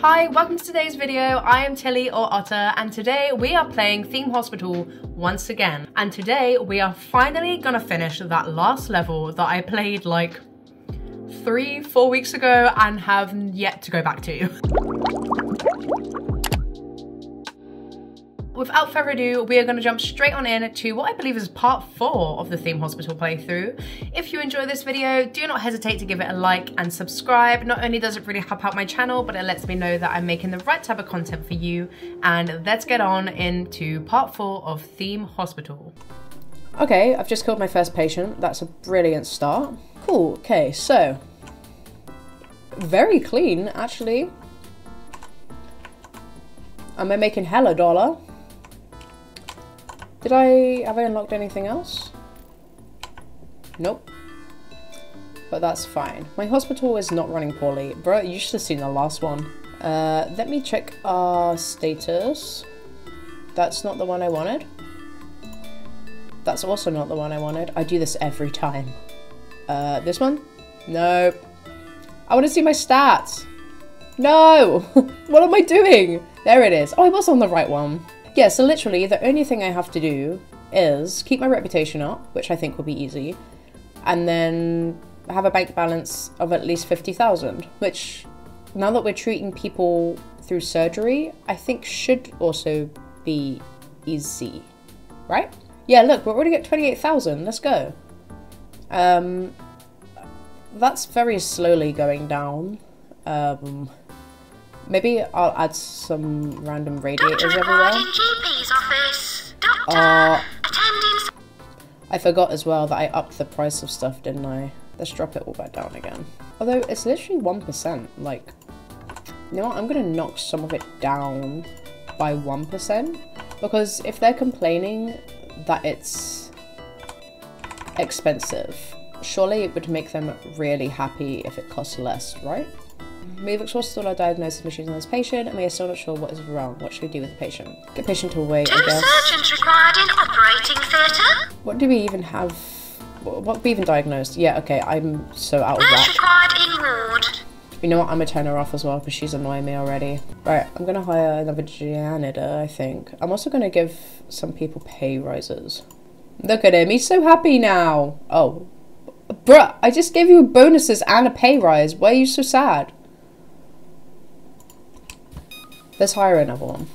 Hi, welcome to today's video. I am Tilly or Otter and today we are playing Theme Hospital once again. And today we are finally gonna finish that last level that I played like three, four weeks ago and have yet to go back to. Without further ado, we are going to jump straight on in to what I believe is part four of the Theme Hospital playthrough. If you enjoy this video, do not hesitate to give it a like and subscribe. Not only does it really help out my channel, but it lets me know that I'm making the right type of content for you. And let's get on into part four of Theme Hospital. Okay, I've just killed my first patient. That's a brilliant start. Cool, okay, so. Very clean, actually. Am I making hella dollar? Did I, have I unlocked anything else? Nope. But that's fine. My hospital is not running poorly. Bro, you should have seen the last one. Uh, let me check our status. That's not the one I wanted. That's also not the one I wanted. I do this every time. Uh, this one? Nope. I want to see my stats. No! what am I doing? There it is. Oh, I was on the right one. Yeah, so literally the only thing I have to do is keep my reputation up, which I think will be easy, and then have a bank balance of at least 50,000, which now that we're treating people through surgery, I think should also be easy, right? Yeah, look, we're already at 28,000. Let's go. Um, that's very slowly going down. Um, Maybe I'll add some random radiators everywhere. Uh, I forgot as well that I upped the price of stuff, didn't I? Let's drop it all back down again. Although it's literally 1%, like, you know what, I'm gonna knock some of it down by 1%, because if they're complaining that it's expensive, surely it would make them really happy if it costs less, right? We've exhausted all our diagnosis machines on this patient, and we are still not sure what is wrong. What should we do with the patient? Get patient to away, Two I guess. surgeons required in operating theatre. What do we even have? What we even diagnosed? Yeah, okay, I'm so out of Nurse whack. required in ward. You know what? I'm gonna turn her off as well because she's annoying me already. Right, I'm gonna hire another janitor, I think. I'm also gonna give some people pay rises. Look at him, he's so happy now. Oh. Bruh, I just gave you bonuses and a pay rise. Why are you so sad? Let's hire another one.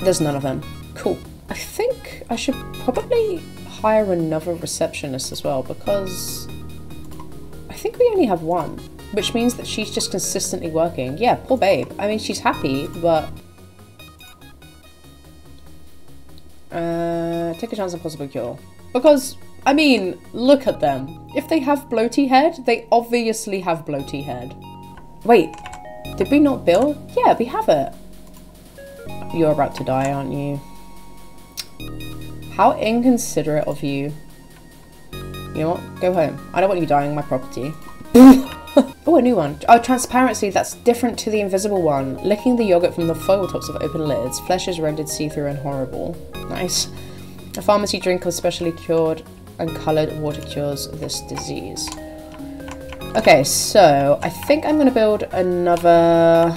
There's none of them. Cool. I think I should probably hire another receptionist as well because I think we only have one, which means that she's just consistently working. Yeah, poor babe. I mean, she's happy, but. Uh, take a chance on possible cure. Because, I mean, look at them. If they have bloaty head, they obviously have bloaty head. Wait, did we not bill? Yeah, we have it. You're about to die, aren't you? How inconsiderate of you. You know what? Go home. I don't want you dying on my property. oh, a new one. Oh, transparency. That's different to the invisible one. Licking the yogurt from the foil tops of open lids. Flesh is rendered see-through and horrible. Nice. A pharmacy drink of specially cured and coloured water cures this disease. Okay, so I think I'm going to build another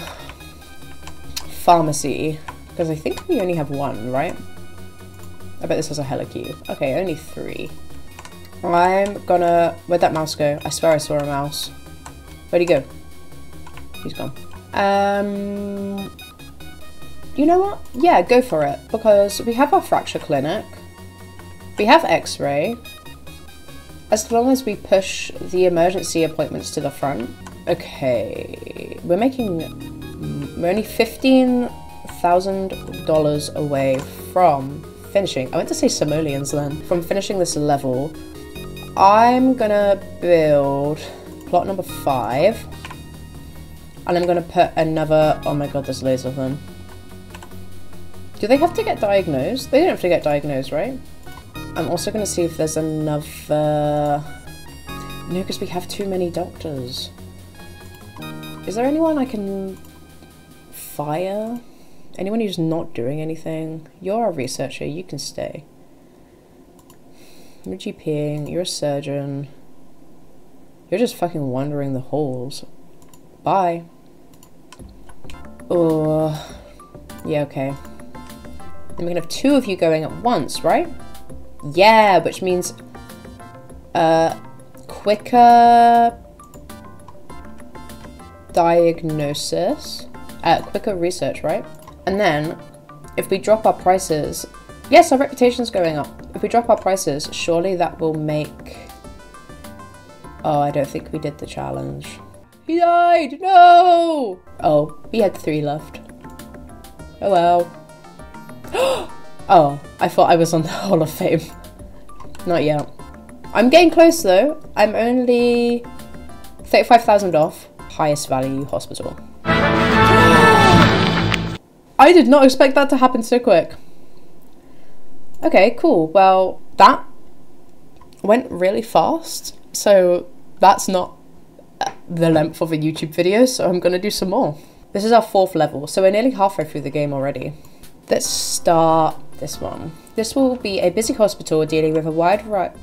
pharmacy because I think we only have one, right? I bet this has a hella queue. Okay, only three. I'm gonna... Where'd that mouse go? I swear I saw a mouse. Where'd he go? He's gone. Um... You know what? Yeah, go for it. Because we have our fracture clinic. We have x-ray. As long as we push the emergency appointments to the front. Okay. We're making... We're only $15,000 away from finishing. I went to say simoleons then. From finishing this level, I'm gonna build plot number five. And I'm gonna put another, oh my god, there's loads of them. Do they have to get diagnosed? They don't have to get diagnosed, right? I'm also gonna see if there's another, no, because we have too many doctors. Is there anyone I can fire? Anyone who's not doing anything? You're a researcher, you can stay. You're GPing, you're a surgeon. You're just fucking wandering the halls. Bye. Oh, yeah, okay. Then we can have two of you going at once, right? Yeah, which means uh, quicker diagnosis, uh, quicker research, right? And then if we drop our prices, yes, our reputation's going up. If we drop our prices, surely that will make. Oh, I don't think we did the challenge. He died! No! Oh, we had three left. Oh well. oh, I thought I was on the Hall of Fame. Not yet. I'm getting close though. I'm only 35,000 off. Highest value hospital. I did not expect that to happen so quick. Okay, cool. Well, that went really fast. So that's not the length of a YouTube video, so I'm gonna do some more. This is our fourth level, so we're nearly halfway through the game already. Let's start this one. This will be a busy hospital dealing with a wide variety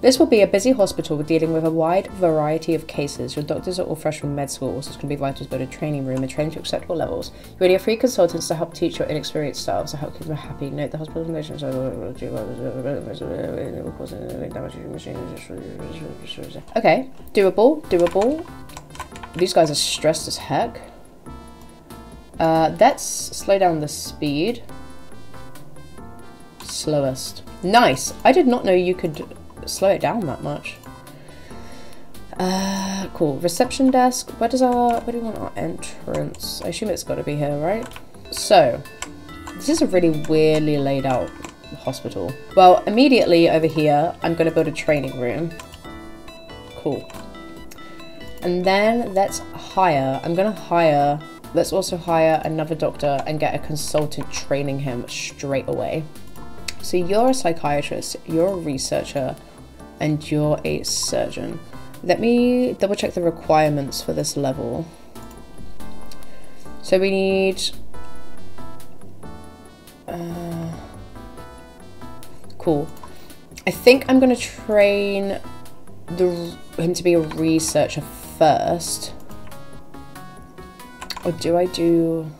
this will be a busy hospital dealing with a wide variety of cases. Your doctors are all fresh from med school, so it's going to be vital to build a training room and train to acceptable levels. You already have free consultants to help teach your inexperienced staff to help keep them happy. Note the hospital conditions Okay, doable, doable. These guys are stressed as heck. Uh, let's slow down the speed. Slowest. Nice. I did not know you could slow it down that much. Uh, cool. Reception desk. Where does our, where do we want our entrance? I assume it's got to be here, right? So, this is a really weirdly laid out hospital. Well, immediately over here, I'm going to build a training room. Cool. And then let's hire, I'm going to hire, let's also hire another doctor and get a consultant training him straight away. So you're a psychiatrist, you're a researcher, and you're a surgeon. Let me double check the requirements for this level. So we need... Uh, cool. I think I'm going to train the him to be a researcher first. Or do I do...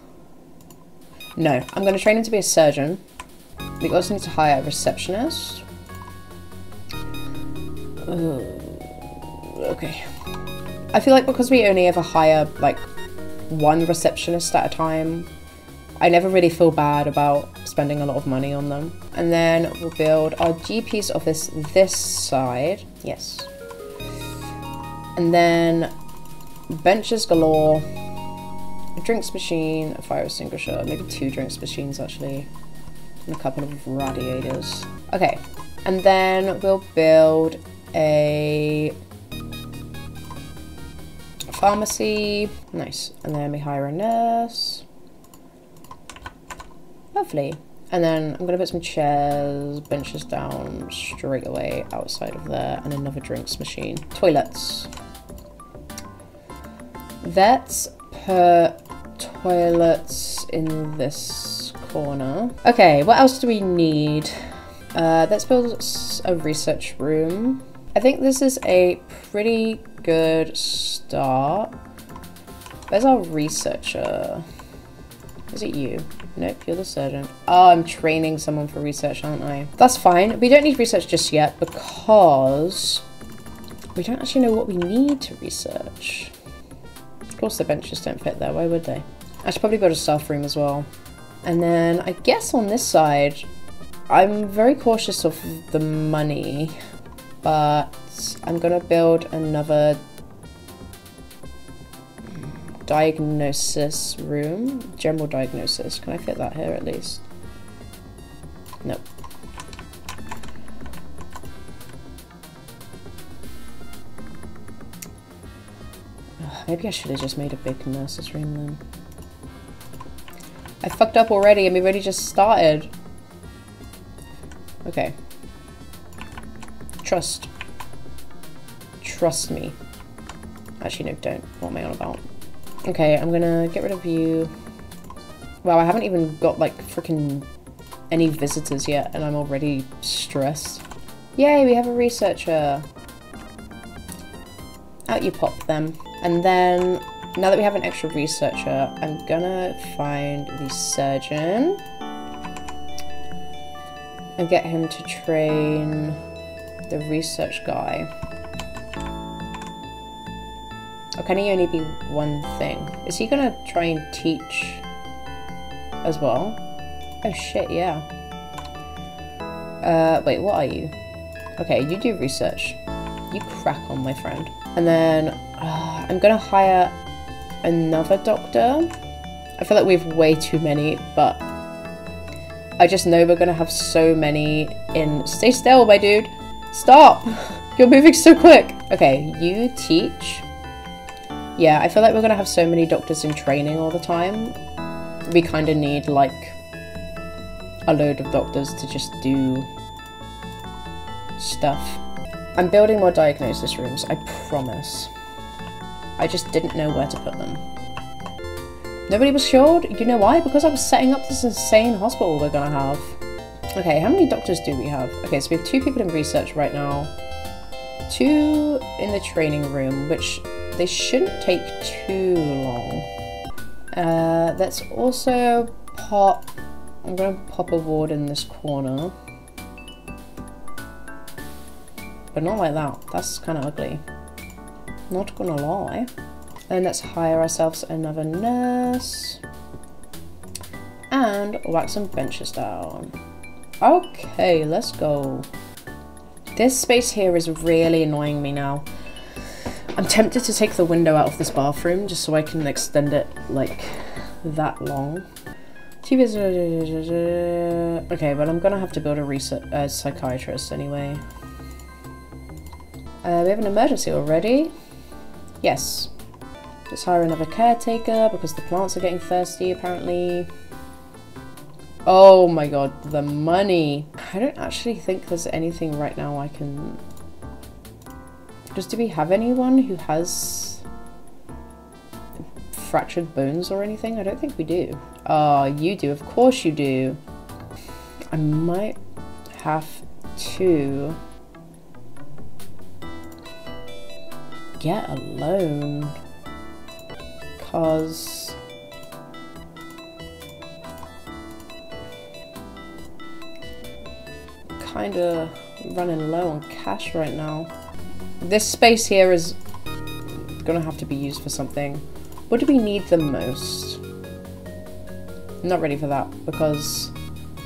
No, I'm going to train him to be a surgeon. We also need to hire a receptionist. okay. I feel like because we only ever hire like one receptionist at a time, I never really feel bad about spending a lot of money on them. And then we'll build our GP's office this side. Yes. And then benches galore, a drinks machine, a fire extinguisher, maybe two drinks machines actually, and a couple of radiators. Okay, and then we'll build a pharmacy. Nice. And then we hire a nurse. Lovely. And then I'm going to put some chairs, benches down straight away outside of there, and another drinks machine. Toilets. Let's put toilets in this corner. Okay, what else do we need? Uh, let's build a research room. I think this is a pretty good start. Where's our researcher? Is it you? Nope, you're the surgeon. Oh, I'm training someone for research, aren't I? That's fine. We don't need research just yet because we don't actually know what we need to research. Of course the benches don't fit there, why would they? I should probably build a staff room as well. And then I guess on this side, I'm very cautious of the money but I'm gonna build another diagnosis room, general diagnosis. Can I fit that here at least? Nope. Maybe I should have just made a big nurses room then. I fucked up already and we've already just started. Okay, Trust. Trust me. Actually, no, don't. What am I on about? Okay, I'm gonna get rid of you. Wow, I haven't even got, like, freaking any visitors yet, and I'm already stressed. Yay, we have a researcher. Out you pop them. And then Now that we have an extra researcher, I'm gonna find the surgeon and get him to train the research guy. Or can he only be one thing? Is he gonna try and teach as well? Oh shit, yeah. Uh, wait, what are you? Okay, you do research. You crack on, my friend. And then uh, I'm gonna hire another doctor. I feel like we have way too many, but I just know we're gonna have so many in. Stay still, my dude. Stop! You're moving so quick. Okay, you teach. Yeah, I feel like we're gonna have so many doctors in training all the time. We kind of need like a load of doctors to just do stuff. I'm building more diagnosis rooms, I promise. I just didn't know where to put them. Nobody was sure? You know why? Because I was setting up this insane hospital we're gonna have. Okay, how many doctors do we have? Okay, so we have two people in research right now. Two in the training room, which they shouldn't take too long. Uh, let's also pop... I'm gonna pop a ward in this corner. But not like that. That's kind of ugly. Not gonna lie. And let's hire ourselves another nurse. And whack some benches down. Okay, let's go. This space here is really annoying me now. I'm tempted to take the window out of this bathroom just so I can extend it like that long. Okay, but I'm gonna have to build a research uh, psychiatrist anyway. Uh, we have an emergency already. Yes. Let's hire another caretaker because the plants are getting thirsty apparently. Oh my god, the money. I don't actually think there's anything right now I can... Just do we have anyone who has fractured bones or anything? I don't think we do. Oh, you do. Of course you do. I might have to get a loan. Cause kind of running low on cash right now. This space here is gonna have to be used for something. What do we need the most? I'm not ready for that because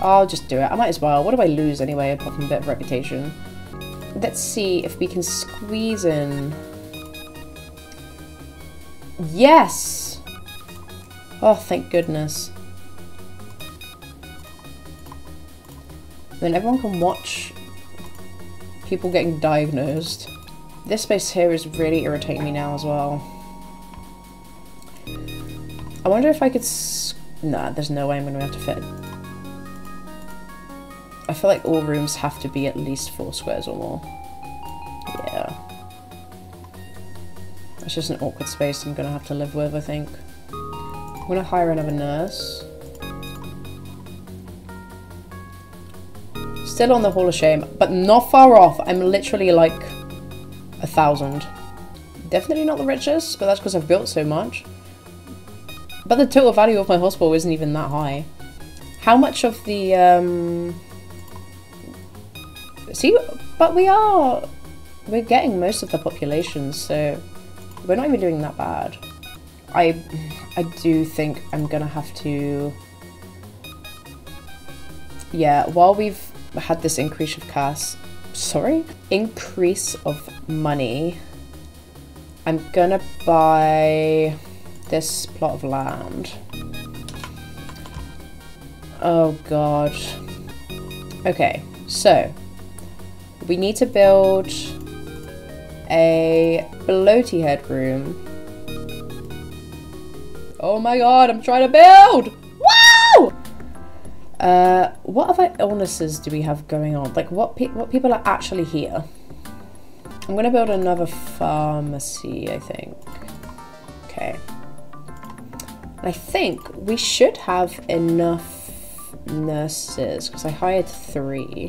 I'll just do it. I might as well. What do I lose anyway apart from a bit of reputation? Let's see if we can squeeze in. Yes! Oh, thank goodness. Then everyone can watch people getting diagnosed. This space here is really irritating me now as well. I wonder if I could... Nah, there's no way I'm going to have to fit. I feel like all rooms have to be at least four squares or more. It's just an awkward space I'm going to have to live with, I think. I'm going to hire another nurse. Still on the Hall of Shame, but not far off. I'm literally like a thousand. Definitely not the richest, but that's because I've built so much. But the total value of my hospital isn't even that high. How much of the, um... See, but we are... We're getting most of the population, so... We're not even doing that bad. I, I do think I'm gonna have to... Yeah, while we've had this increase of cash... Sorry? Increase of money. I'm gonna buy this plot of land. Oh god. Okay, so we need to build a bloaty head room. Oh my god, I'm trying to build! Wow! Uh, what other illnesses do we have going on? Like, what, pe what people are actually here? I'm gonna build another pharmacy, I think. Okay. I think we should have enough nurses, because I hired three.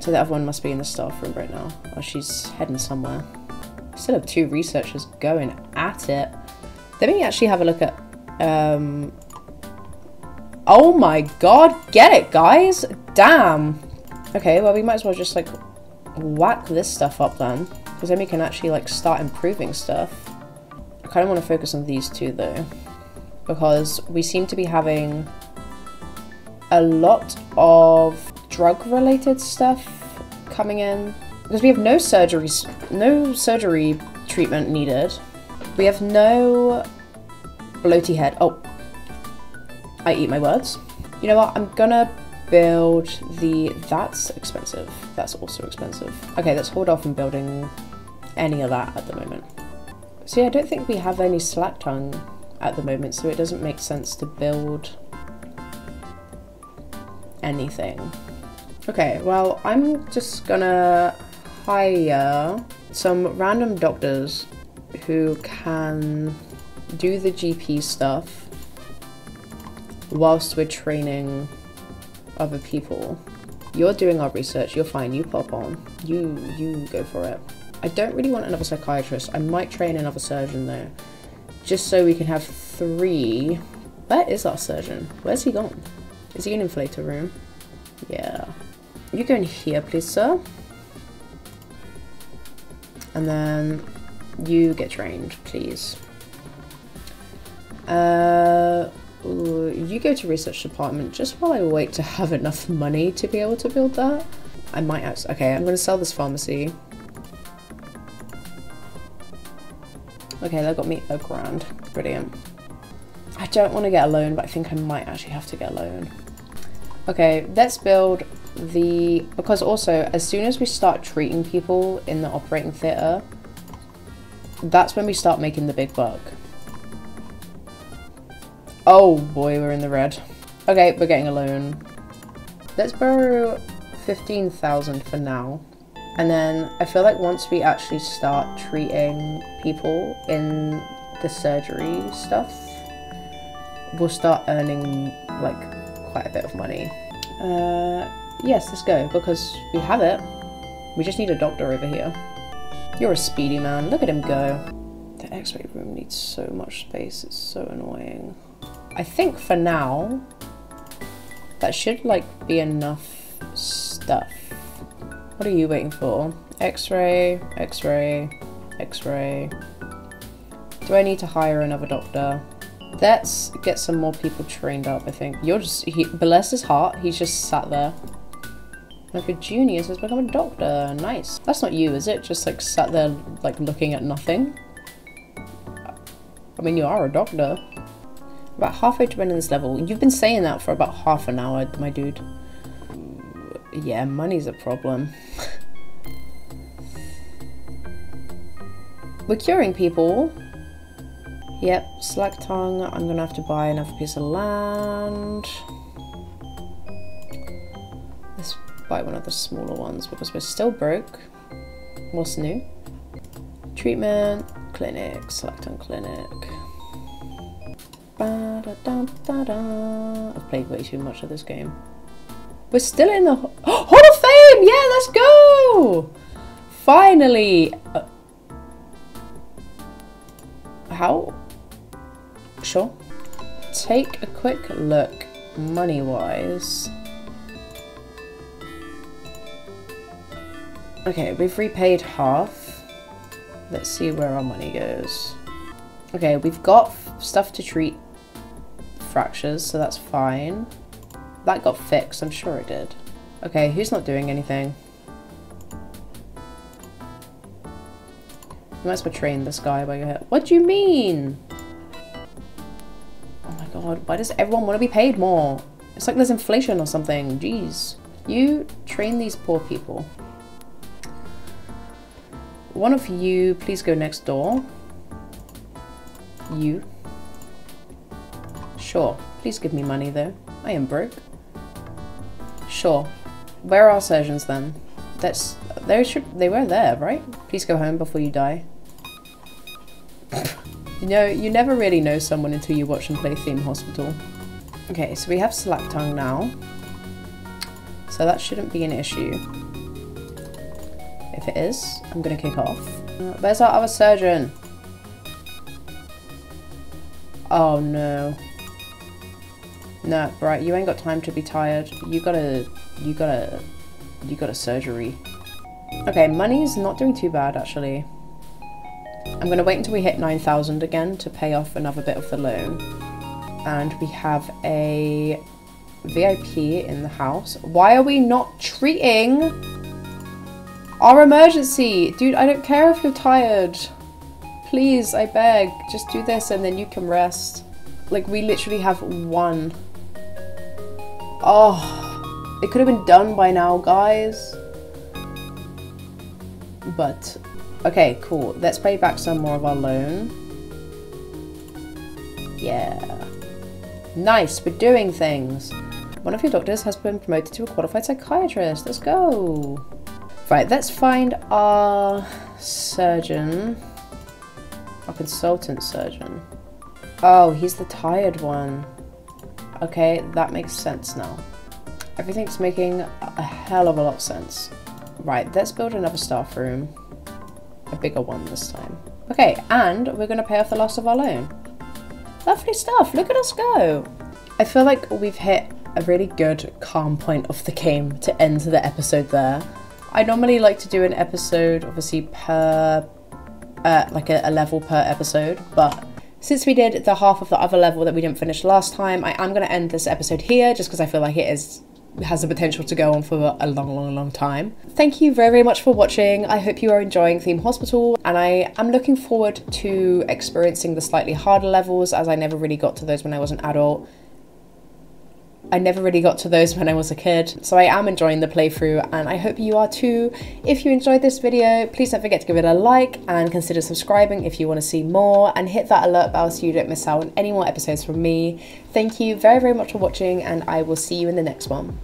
So the other one must be in the staff room right now. Oh, she's heading somewhere. Still have two researchers going at it. Let me actually have a look at, um, oh my god, get it guys, damn. Okay, well we might as well just like whack this stuff up then, because then we can actually like start improving stuff. I kind of want to focus on these two though, because we seem to be having a lot of drug related stuff coming in? Because we have no surgeries no surgery treatment needed. We have no bloaty head. Oh i eat my words. You know what? I'm gonna build the that's expensive. That's also expensive. Okay let's hold off on building any of that at the moment. See i don't think we have any slack tongue at the moment so it doesn't make sense to build anything Okay, well, I'm just gonna hire some random doctors who can do the GP stuff whilst we're training other people. You're doing our research, you're fine, you pop on. You, you go for it. I don't really want another psychiatrist. I might train another surgeon though. Just so we can have three. Where is our surgeon? Where's he gone? Is he in inflator room? Yeah. You go in here, please, sir. And then you get trained, please. Uh, you go to research department just while I wait to have enough money to be able to build that. I might actually, okay, I'm going to sell this pharmacy. Okay, that got me a grand. Brilliant. I don't want to get a loan, but I think I might actually have to get a loan. Okay, let's build the because also as soon as we start treating people in the operating theatre that's when we start making the big buck. Oh boy we're in the red. Okay we're getting a loan. Let's borrow 15,000 for now. And then I feel like once we actually start treating people in the surgery stuff we'll start earning like quite a bit of money. Uh, Yes, let's go, because we have it. We just need a doctor over here. You're a speedy man. Look at him go. The x-ray room needs so much space. It's so annoying. I think for now, that should, like, be enough stuff. What are you waiting for? X-ray, x-ray, x-ray. Do I need to hire another doctor? Let's get some more people trained up, I think. You're just, he, bless his heart, he's just sat there. Like a genius has become a doctor. Nice. That's not you, is it? Just like sat there like looking at nothing? I mean, you are a doctor. About halfway to winning this level. You've been saying that for about half an hour, my dude. Yeah, money's a problem. We're curing people. Yep, slack tongue. I'm gonna have to buy another piece of land. Buy one of the smaller ones because we're still broke. What's new? Treatment, clinic, select on clinic. -da -da -da. I've played way too much of this game. We're still in the Hall of Fame! Yeah, let's go! Finally! Uh, how? Sure. Take a quick look money-wise. Okay, we've repaid half. Let's see where our money goes. Okay, we've got stuff to treat fractures, so that's fine. That got fixed, I'm sure it did. Okay, who's not doing anything? You might as well train this guy by your head. What do you mean? Oh my god, why does everyone want to be paid more? It's like there's inflation or something, jeez. You train these poor people. One of you, please go next door. You. Sure. Please give me money though. I am broke. Sure. Where are surgeons then? That's they should they were there, right? Please go home before you die. you know, you never really know someone until you watch them play Theme Hospital. Okay, so we have Slack Tongue now. So that shouldn't be an issue. If it is, I'm gonna kick off. Where's our other surgeon? Oh no. No, right, you ain't got time to be tired. You gotta, you gotta, you gotta surgery. Okay, money's not doing too bad actually. I'm gonna wait until we hit 9,000 again to pay off another bit of the loan. And we have a VIP in the house. Why are we not treating our emergency? Dude, I don't care if you're tired. Please, I beg, just do this and then you can rest. Like, we literally have one. Oh, it could have been done by now, guys. But, okay, cool. Let's pay back some more of our loan. Yeah. Nice, we're doing things. One of your doctors has been promoted to a qualified psychiatrist. Let's go. Right, let's find our surgeon. Our consultant surgeon. Oh, he's the tired one. Okay, that makes sense now. Everything's making a hell of a lot of sense. Right, let's build another staff room. A bigger one this time. Okay, and we're going to pay off the last of our loan. Lovely stuff, look at us go. I feel like we've hit a really good calm point of the game to end the episode there. I normally like to do an episode, obviously, per, uh, like a, a level per episode, but since we did the half of the other level that we didn't finish last time, I am going to end this episode here just because I feel like it is has the potential to go on for a long, long, long time. Thank you very, very much for watching. I hope you are enjoying Theme Hospital and I am looking forward to experiencing the slightly harder levels as I never really got to those when I was an adult. I never really got to those when I was a kid, so I am enjoying the playthrough and I hope you are too. If you enjoyed this video, please don't forget to give it a like and consider subscribing if you want to see more and hit that alert bell so you don't miss out on any more episodes from me. Thank you very, very much for watching and I will see you in the next one.